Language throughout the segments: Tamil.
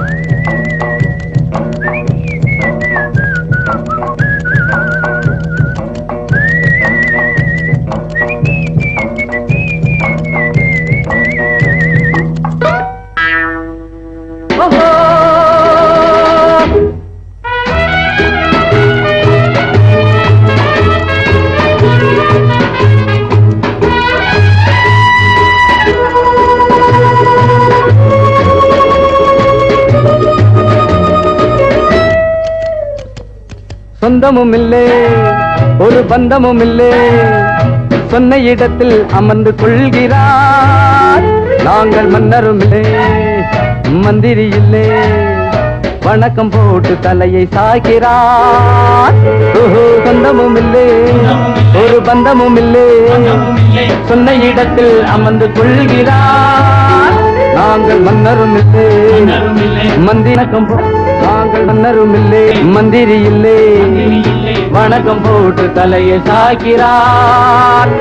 Thank. சொந்தமும் இல்லே ஒரு பந்தமும் இல்லே சொன்ன இடத்தில் அமர்ந்து கொள்கிறார். நாங்கள் மன்னரும் இல்லை மந்திரி இல்லை வணக்கம் போட்டு தலையை சாய்கிறார் ஓஹோ, சொந்தமும் இல்லை ஒரு பந்தமும் இல்லை சொன்ன இடத்தில் அமர்ந்து கொள்கிறார். நாங்கள் மன்னரும் இல்லை மந்திரக்கம் போ நாங்கள் மன்னரும் இல்லை மந்திரி இல்லை. வணக்கம் போட்டு தலையை சாய்க்கிறார்.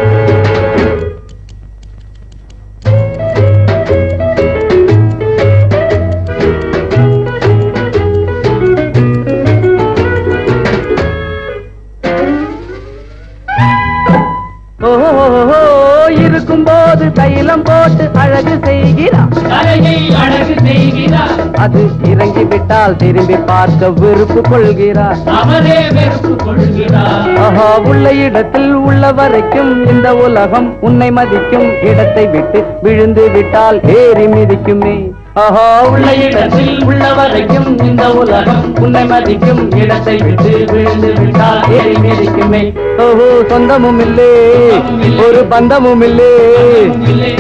ஓஹோ. இருக்கும் போது தைலம் போட்டு அழகு செய்கிறார். அழகு செய்கிறார். அது இறங்கி விட்டால் திரும்பி பார்க்க விருப்பு கொள்கிறார். அவரே வெறுப்பு கொள்கிறார். ஆஹா உள்ள இடத்தில் உள்ள வரைக்கும் இந்த உலகம் உன்னை மதிக்கும். இடத்தை விட்டு விழுந்து விட்டால் ஏறி மிதிக்குமே. ஆஹா உள்ள இடத்தில் உள்ள வரைக்கும் இந்த உலகம் உன்னை மதிக்கும் இடத்தை விட்டு விழுந்து விட்டால் ஏறி மிதிக்குமே. ஓஹோ சொந்தமும் இல்லே. ஒரு பந்தமும் இல்லே.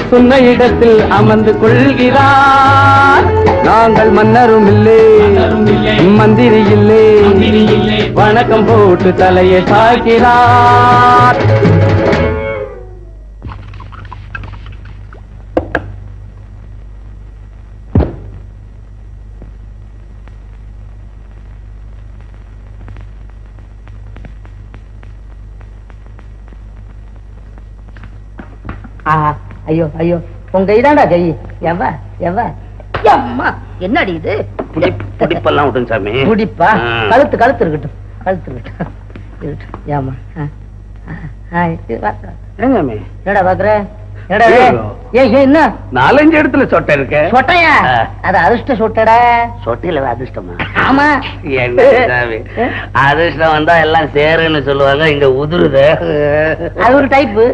சொன்ன இடத்தில் அமர்ந்து கொள்கிறார். நாங்கள் மன்னரும் இல்லே. மந்திரி இல்லே. வணக்கம் போட்டு தலையை சாய்க்கிறார். ஆஹா, ஐயோ ஐயோ. உங்க இதாண்டா கை எவ எவ? அம்மா என்னடி இது? புடிப்பெல்லாம் விட்டுங்க சாமி. முடிப்பா ஆ. கழுத்து கழுத்து இருக்கட்டும். கழுத்து இருக்கட்டும். இருக்கட்டும். ஏமா என்னடா பாக்குற? என்ன? நாலஞ்சு இடத்துல சொட்டை இருக்கு. சொட்டையா. அது அதிர்ஷ்ட சொட்டடா. சொட்டையில அதிர்ஷ்டமா? ஆமா. அதிர்ஷ்டம் வந்தா எல்லாம் சேருன்னு சொல்லுவாங்க. இங்க உதுருது. அது ஒரு டைப்பு.